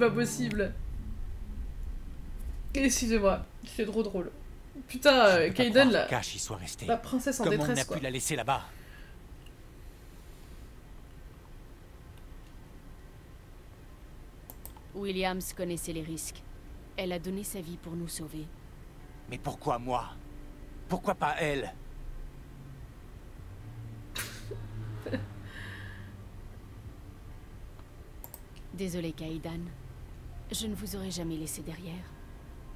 pas possible. Excusez-moi, c'est trop drôle. Putain, euh, Kaiden, la, Cash y soit resté. la princesse en Comment on a détresse, pu quoi. la laisser là-bas Williams connaissait les risques. Elle a donné sa vie pour nous sauver. Mais pourquoi moi? Pourquoi pas elle? Désolé, Kaidan. Je ne vous aurais jamais laissé derrière.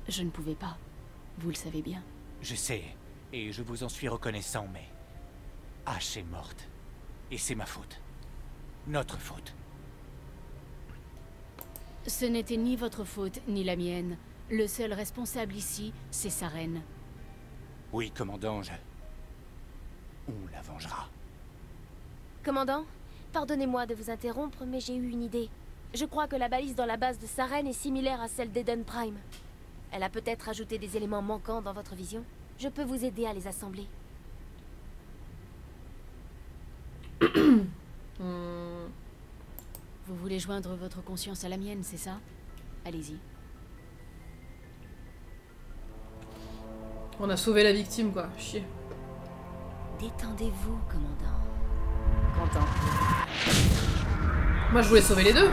Je ne pouvais pas. Vous le savez bien. Je sais, et je vous en suis reconnaissant, mais... Ash est morte. Et c'est ma faute. Notre faute. Ce n'était ni votre faute, ni la mienne. Le seul responsable ici, c'est sa reine. Oui, commandant, je... On la vengera. Commandant, pardonnez-moi de vous interrompre, mais j'ai eu une idée. Je crois que la balise dans la base de Saren est similaire à celle d'Eden Prime. Elle a peut-être ajouté des éléments manquants dans votre vision. Je peux vous aider à les assembler. Hmm. Vous voulez joindre votre conscience à la mienne, c'est ça? Allez-y. On a sauvé la victime, quoi. Chier. Détendez-vous, commandant. Content. Moi, je voulais sauver les deux.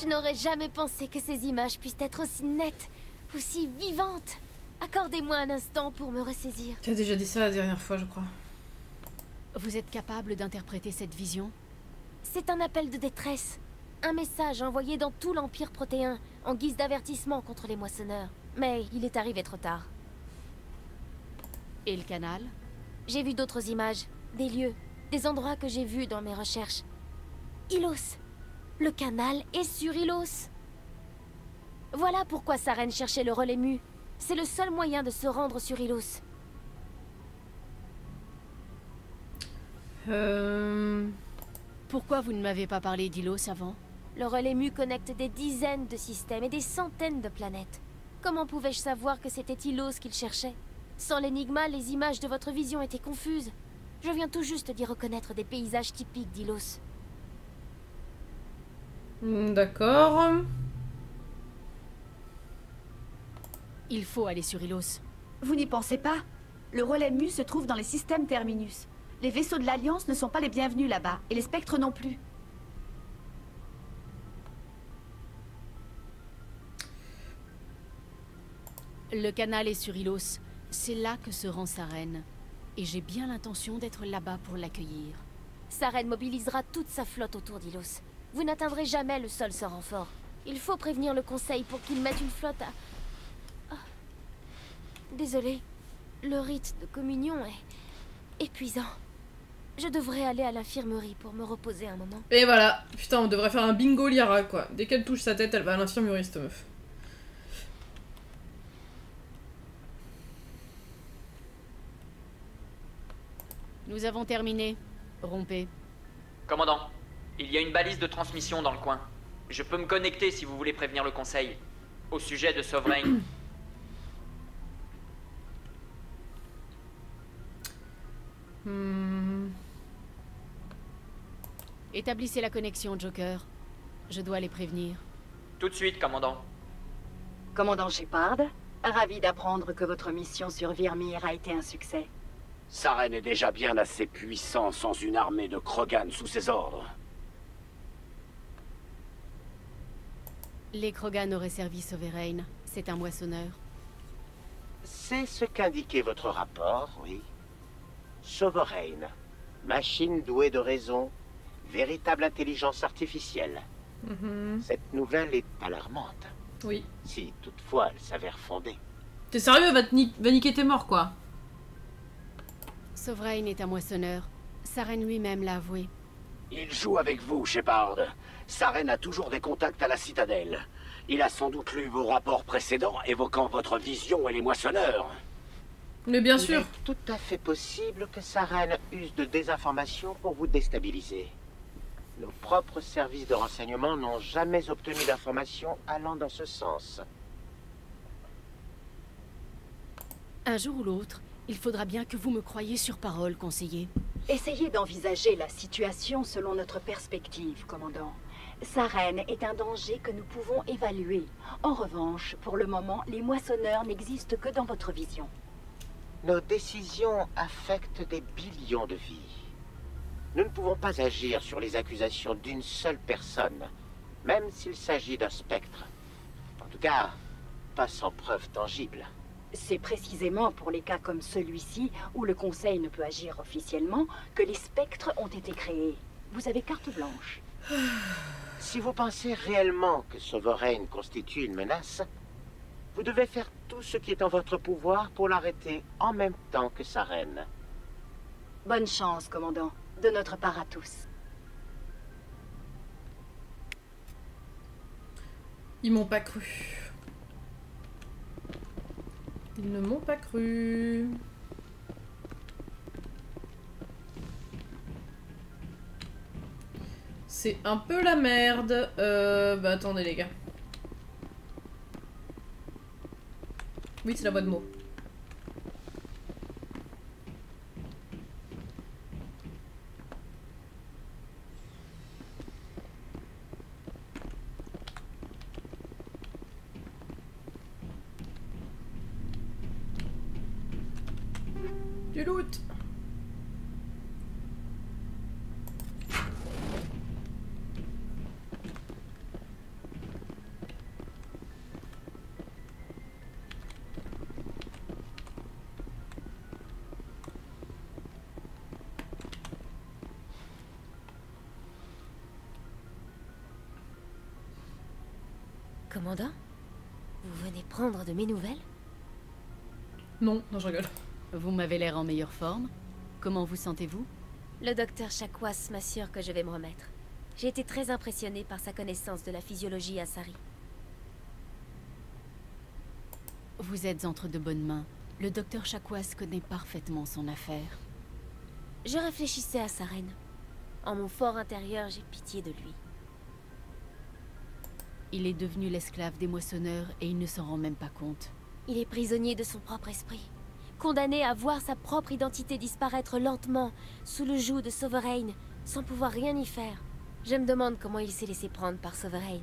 Je n'aurais jamais pensé que ces images puissent être aussi nettes, aussi vivantes. Accordez-moi un instant pour me ressaisir. Tu as déjà dit ça la dernière fois, je crois. Vous êtes capable d'interpréter cette vision? C'est un appel de détresse. Un message envoyé dans tout l'Empire protéen, en guise d'avertissement contre les moissonneurs. Mais il est arrivé trop tard. Et le canal? J'ai vu d'autres images, des lieux, des endroits que j'ai vus dans mes recherches. Ilos. Le canal est sur Ilos. Voilà pourquoi Saren cherchait le relais mu. C'est le seul moyen de se rendre sur Ilos. Euh... Pourquoi vous ne m'avez pas parlé d'Ilos avant? Le relais mu connecte des dizaines de systèmes et des centaines de planètes. Comment pouvais-je savoir que c'était Ilos qu'il cherchait? Sans l'énigma, les images de votre vision étaient confuses. Je viens tout juste d'y reconnaître des paysages typiques d'Ilos. Hmm, D'accord. Il faut aller sur Ilos. Vous n'y pensez pas? Le relais mu se trouve dans les systèmes Terminus. Les vaisseaux de l'Alliance ne sont pas les bienvenus là-bas, et les spectres non plus. Le canal est sur Ilos. C'est là que se rend sa reine. Et j'ai bien l'intention d'être là-bas pour l'accueillir. Saren mobilisera toute sa flotte autour d'Ilos. Vous n'atteindrez jamais le sol sans renfort. Il faut prévenir le conseil pour qu'il mette une flotte à... Ah. Désolé. Le rite de communion est épuisant. Je devrais aller à l'infirmerie pour me reposer un moment. Et voilà. Putain, on devrait faire un bingo Liara, quoi. Dès qu'elle touche sa tête, elle va à l'infirmerie, cette meuf. Nous avons terminé. Rompez. Commandant, il y a une balise de transmission dans le coin. Je peux me connecter si vous voulez prévenir le conseil. Au sujet de Sovereign. Hmm. Établissez la connexion, Joker. Je dois les prévenir. Tout de suite, commandant. Commandant Shepard, ravi d'apprendre que votre mission sur Virmir a été un succès. Saren est déjà bien assez puissant sans une armée de Krogan sous ses ordres. Les Krogan auraient servi Sovereign. C'est un moissonneur. C'est ce qu'indiquait votre rapport, oui. Sovereign, machine douée de raison, véritable intelligence artificielle. Mhm. Cette nouvelle est alarmante, Oui. si toutefois elle s'avère fondée. T'es sérieux, va, te ni- va niquer tes morts, quoi. Sovereign est un moissonneur. Saren lui-même l'a avoué. Il joue avec vous, Shepard. Saren a toujours des contacts à la citadelle. Il a sans doute lu vos rapports précédents évoquant votre vision et les moissonneurs. Mais bien Il sûr. est tout à fait possible que Saren use de désinformation pour vous déstabiliser. Nos propres services de renseignement n'ont jamais obtenu d'informations allant dans ce sens. Un jour ou l'autre, il faudra bien que vous me croyiez sur parole, conseiller. Essayez d'envisager la situation selon notre perspective, commandant. Saren est un danger que nous pouvons évaluer. En revanche, pour le moment, les moissonneurs n'existent que dans votre vision. Nos décisions affectent des billions de vies. Nous ne pouvons pas agir sur les accusations d'une seule personne, même s'il s'agit d'un spectre. En tout cas, pas sans preuve tangible. C'est précisément pour les cas comme celui-ci, où le Conseil ne peut agir officiellement, que les spectres ont été créés. Vous avez carte blanche. Si vous pensez réellement que Sovereign constitue une menace, vous devez faire tout ce qui est en votre pouvoir pour l'arrêter en même temps que sa reine. Bonne chance, commandant. De notre part à tous. Ils m'ont pas cru. Ils ne m'ont pas cru. C'est un peu la merde. Euh, bah attendez les gars. Oui, c'est la voix de mots. Du loot Commandant Vous venez prendre de mes nouvelles? Non, non je rigole. Vous m'avez l'air en meilleure forme. Comment vous sentez-vous? Le docteur Chakwas m'assure que je vais me remettre. J'ai été très impressionnée par sa connaissance de la physiologie à Sari. Vous êtes entre de bonnes mains. Le docteur Chakwas connaît parfaitement son affaire. Je réfléchissais à sa reine. En mon fort intérieur, j'ai pitié de lui. Il est devenu l'esclave des moissonneurs et il ne s'en rend même pas compte. Il est prisonnier de son propre esprit, condamné à voir sa propre identité disparaître lentement sous le joug de Sovereign, sans pouvoir rien y faire. Je me demande comment il s'est laissé prendre par Sovereign.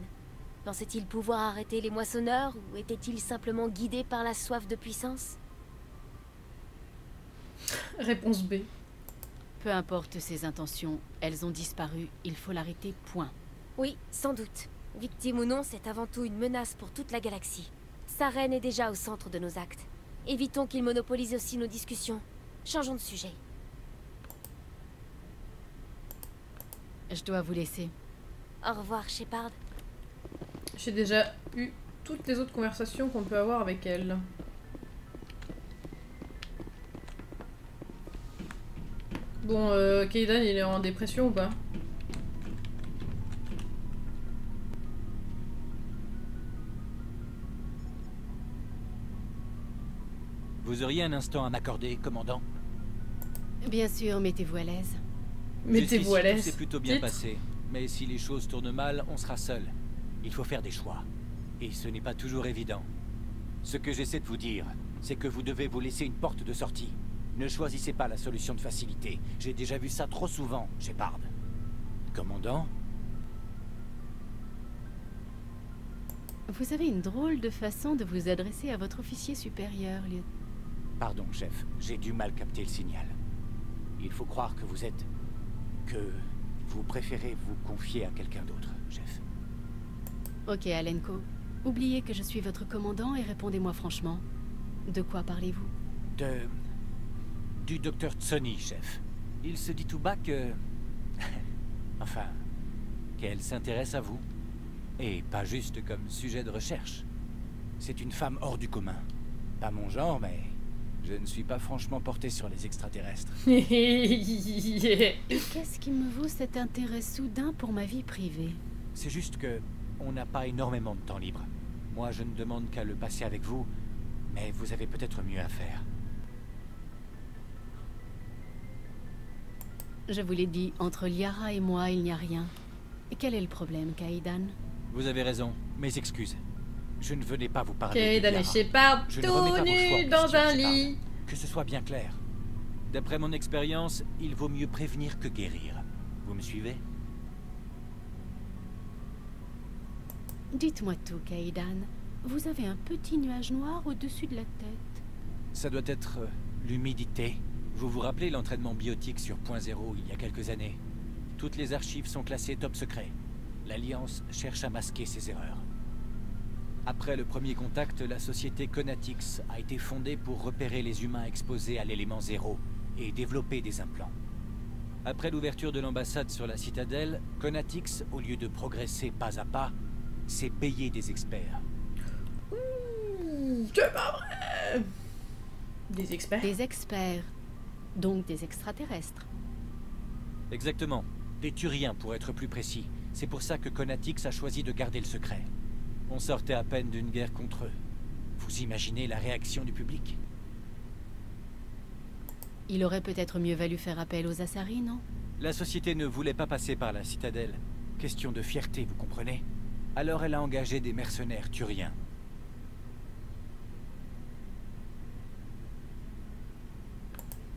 Pensait-il pouvoir arrêter les moissonneurs ou était-il simplement guidé par la soif de puissance? Réponse B. Peu importe ses intentions, elles ont disparu, il faut l'arrêter, point. Oui, sans doute. Victime ou non, c'est avant tout une menace pour toute la galaxie. Sa reine est déjà au centre de nos actes. Évitons qu'il monopolise aussi nos discussions. Changeons de sujet. Je dois vous laisser. Au revoir, Shepard. J'ai déjà eu toutes les autres conversations qu'on peut avoir avec elle. Bon, euh, Kaidan, il est en dépression ou pas? Vous auriez un instant à m'accorder, commandant Bien sûr, mettez-vous à l'aise. Mettez-vous à l'aise. s'est plutôt bien Dites. passé. Mais si les choses tournent mal, on sera seul. Il faut faire des choix. Et ce n'est pas toujours évident. Ce que j'essaie de vous dire, c'est que vous devez vous laisser une porte de sortie. Ne choisissez pas la solution de facilité. J'ai déjà vu ça trop souvent, Shepard. Commandant Vous avez une drôle de façon de vous adresser à votre officier supérieur, lieutenant. Pardon, chef. J'ai du mal capter le signal. Il faut croire que vous êtes... que vous préférez vous confier à quelqu'un d'autre, chef. Ok, Alenko. Oubliez que je suis votre commandant et répondez-moi franchement. De quoi parlez-vous? De... du docteur Tsoni, chef. Il se dit tout bas que... enfin... qu'elle s'intéresse à vous. Et pas juste comme sujet de recherche. C'est une femme hors du commun. Pas mon genre, mais... Je ne suis pas franchement porté sur les extraterrestres. Et qu'est-ce qui me vaut cet intérêt soudain pour ma vie privée? C'est juste que on n'a pas énormément de temps libre. Moi, je ne demande qu'à le passer avec vous, mais vous avez peut-être mieux à faire. Je vous l'ai dit, entre Liara et moi, il n'y a rien. Et quel est le problème, Kaidan Vous avez raison, mes excuses. Je ne venais pas vous parler. Liara. Shepard Je ne remets tout pas vos choix en nus dans question, un lit. Que ce soit bien clair. D'après mon expérience, il vaut mieux prévenir que guérir. Vous me suivez? Dites-moi tout, Kaidan. Vous avez un petit nuage noir au-dessus de la tête. Ça doit être euh, l'humidité. Vous vous rappelez l'entraînement biotique sur Point Zéro il y a quelques années? Toutes les archives sont classées top secret. L'Alliance cherche à masquer ses erreurs. Après le premier contact, la société Conatix a été fondée pour repérer les humains exposés à l'élément zéro et développer des implants. Après l'ouverture de l'ambassade sur la citadelle, Conatix, au lieu de progresser pas à pas, s'est payé des experts. Ouh, C'est pas vrai Des experts Des experts. Donc des extraterrestres. Exactement. Des Turiens, pour être plus précis. C'est pour ça que Conatix a choisi de garder le secret. On sortait à peine d'une guerre contre eux. Vous imaginez la réaction du public? Il aurait peut-être mieux valu faire appel aux Assaris, non? La société ne voulait pas passer par la citadelle. Question de fierté, vous comprenez? Alors elle a engagé des mercenaires turiens.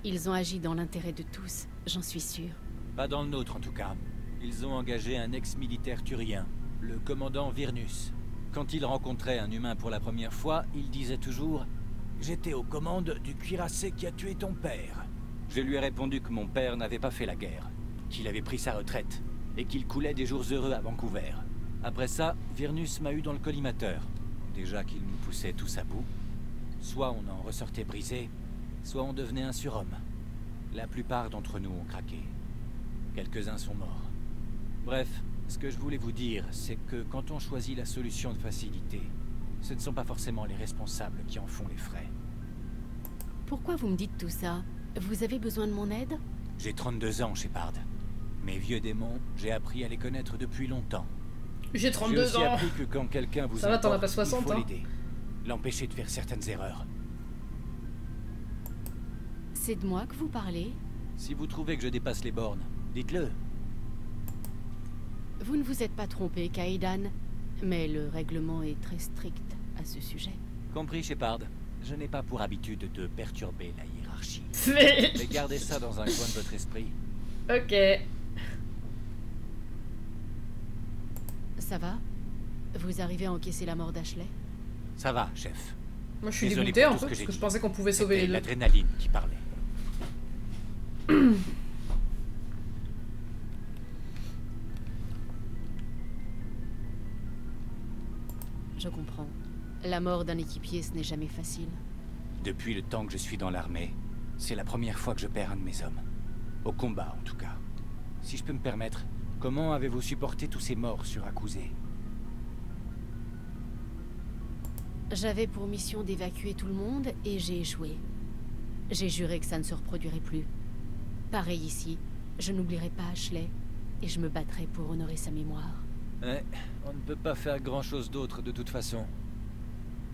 Ils ont agi dans l'intérêt de tous, j'en suis sûre. Pas dans le nôtre en tout cas. Ils ont engagé un ex-militaire turien, le commandant Virnus. Quand il rencontrait un humain pour la première fois, il disait toujours « J'étais aux commandes du cuirassé qui a tué ton père ». Je lui ai répondu que mon père n'avait pas fait la guerre, qu'il avait pris sa retraite, et qu'il coulait des jours heureux à Vancouver. Après ça, Virnus m'a eu dans le collimateur. Déjà qu'il nous poussait tous à bout. Soit on en ressortait brisé, soit on devenait un surhomme. La plupart d'entre nous ont craqué. Quelques-uns sont morts. Bref, ce que je voulais vous dire, c'est que quand on choisit la solution de facilité, ce ne sont pas forcément les responsables qui en font les frais. Pourquoi vous me dites tout ça? Vous avez besoin de mon aide? J'ai 32 ans, Shepard. Mes vieux démons, j'ai appris à les connaître depuis longtemps. J'ai J'ai 32 aussi ans. appris que quand quelqu'un vous Ça va, t'en as pas 60, il faut hein. l'aider. L'empêcher de faire certaines erreurs. C'est de moi que vous parlez? Si vous trouvez que je dépasse les bornes, dites-le. Vous ne vous êtes pas trompé, Kaidan, mais le règlement est très strict à ce sujet. Compris, Shepard. Je n'ai pas pour habitude de perturber la hiérarchie. Mais... Mais gardez ça dans un coin de votre esprit. Ok. Ça va? Vous arrivez à encaisser la mort d'Ashley? Ça va, chef. Moi je suis Désolé dégoûté peu que parce que je pensais qu'on pouvait sauver l'adrénaline qui parlait. La mort d'un équipier, ce n'est jamais facile. Depuis le temps que je suis dans l'armée, c'est la première fois que je perds un de mes hommes. Au combat, en tout cas. Si je peux me permettre, comment avez-vous supporté tous ces morts sur Akuzé J'avais pour mission d'évacuer tout le monde et j'ai échoué. J'ai juré que ça ne se reproduirait plus. Pareil ici, je n'oublierai pas Ashley et je me battrai pour honorer sa mémoire. Ouais, on ne peut pas faire grand-chose d'autre de toute façon.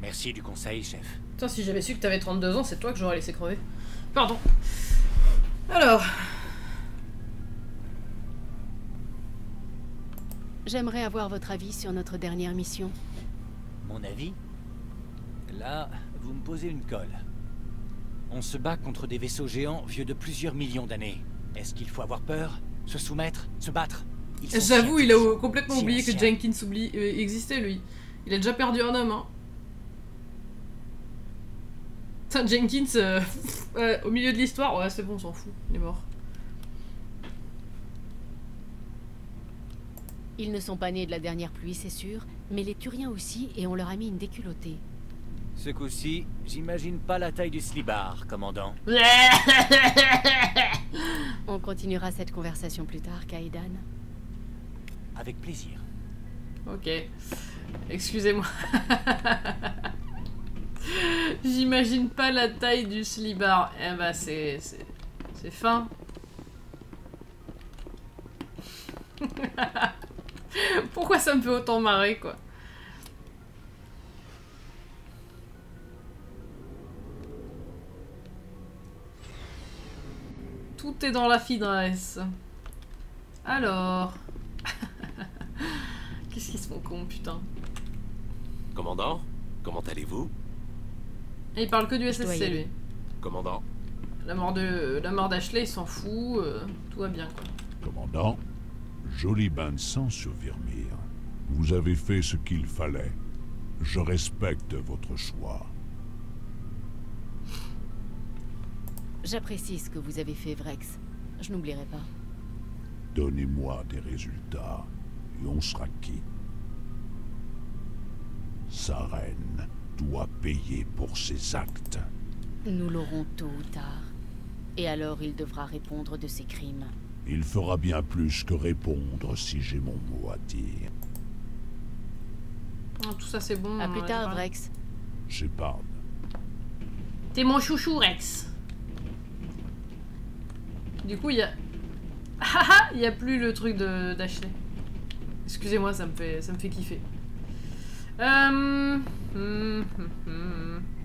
Merci du conseil, chef. Putain, si j'avais su que t'avais 32 ans, c'est toi que j'aurais laissé crever. Pardon. Alors, J'aimerais avoir votre avis sur notre dernière mission. Mon avis Là, vous me posez une colle. On se bat contre des vaisseaux géants vieux de plusieurs millions d'années. Est-ce qu'il faut avoir peur Se soumettre Se battre? J'avoue, il a complètement oublié que. Jenkins oublie, euh, existait lui. Il a déjà perdu un homme, hein. Putain, Jenkins, euh, ouais, au milieu de l'histoire, ouais, c'est bon, on s'en fout, il est mort. Ils ne sont pas nés de la dernière pluie, c'est sûr, mais les Turiens aussi, et on leur a mis une déculottée. Ce coup-ci, j'imagine pas la taille du slibard, commandant. On continuera cette conversation plus tard, Kaidan. Avec plaisir. Ok. Excusez-moi. J'imagine pas la taille du slibard. Eh bah c'est... c'est- C'est fin. Pourquoi ça me fait autant marrer, quoi? Tout est dans la finesse. Alors... Qu'est-ce qu'ils se font con, putain? Commandant, comment allez-vous? Et il parle que du SSC, lui. Commandant, La mort de la mort d'Ashley, il s'en fout, euh, tout va bien quoi. Commandant, joli bain de sang sur Virmir. Vous avez fait ce qu'il fallait. Je respecte votre choix. J'apprécie ce que vous avez fait, Vrex. Je n'oublierai pas. Donnez-moi des résultats et on sera quitte. Sa reine doit payer pour ses actes. Nous l'aurons tôt ou tard. Et alors il devra répondre de ses crimes. Il fera bien plus que répondre si j'ai mon mot à dire. Ah, tout ça c'est bon. À plus a tard. Vrex. Shepard, T'es mon chouchou Rex. Du coup il y a. Ah ah, il y a plus le truc de d'Ashley. Excusez-moi, ça me fait ça me fait kiffer. Um. Mm -hmm. hmm, hmm.